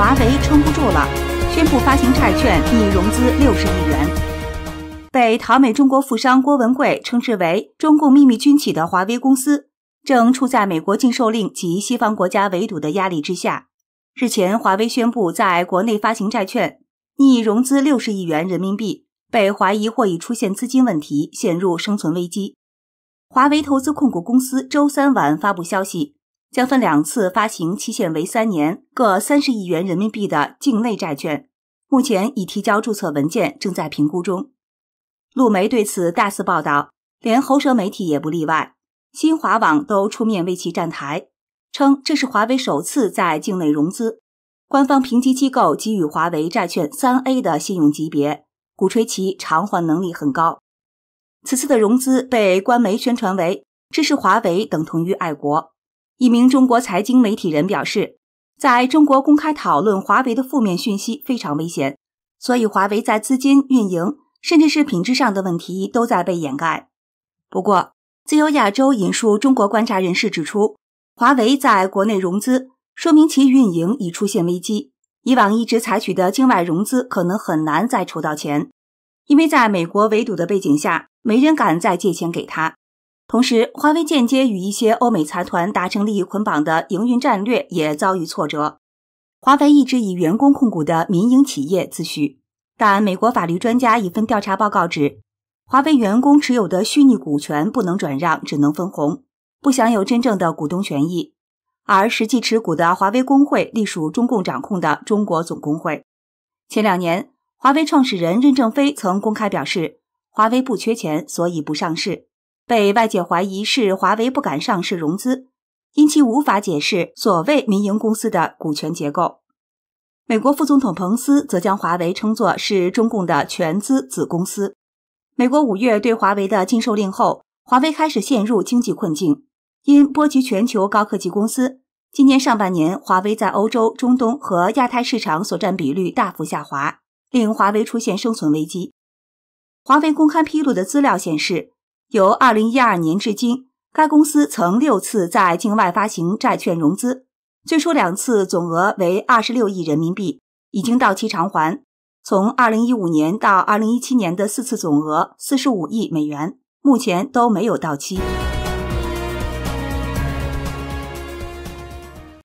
华为撑不住了，宣布发行债券拟融资六十亿元。被淘美中国富商郭文贵称之为“中共秘密军企”的华为公司，正处在美国禁售令及西方国家围堵的压力之下。日前，华为宣布在国内发行债券，拟融资六十亿元人民币，被怀疑或已出现资金问题，陷入生存危机。华为投资控股公司周三晚发布消息。将分两次发行，期限为三年，各三十亿元人民币的境内债券，目前已提交注册文件，正在评估中。路媒对此大肆报道，连喉舌媒体也不例外，新华网都出面为其站台，称这是华为首次在境内融资。官方评级机构给予华为债券三 A 的信用级别，鼓吹其偿还能力很高。此次的融资被官媒宣传为支持华为等同于爱国。一名中国财经媒体人表示，在中国公开讨论华为的负面讯息非常危险，所以华为在资金运营甚至是品质上的问题都在被掩盖。不过，自由亚洲引述中国观察人士指出，华为在国内融资，说明其运营已出现危机。以往一直采取的境外融资可能很难再筹到钱，因为在美国围堵的背景下，没人敢再借钱给他。同时，华为间接与一些欧美财团达成利益捆绑的营运战略也遭遇挫折。华为一直以员工控股的民营企业自诩，但美国法律专家一份调查报告指，华为员工持有的虚拟股权不能转让，只能分红，不享有真正的股东权益。而实际持股的华为工会隶属中共掌控的中国总工会。前两年，华为创始人任正非曾公开表示，华为不缺钱，所以不上市。被外界怀疑是华为不敢上市融资，因其无法解释所谓民营公司的股权结构。美国副总统彭斯则将华为称作是中共的全资子公司。美国五月对华为的禁售令后，华为开始陷入经济困境，因波及全球高科技公司。今年上半年，华为在欧洲、中东和亚太市场所占比率大幅下滑，令华为出现生存危机。华为公开披露的资料显示。由二零一二年至今，该公司曾六次在境外发行债券融资，最初两次总额为二十六亿人民币，已经到期偿还。从二零一五年到二零一七年的四次总额四十五亿美元，目前都没有到期。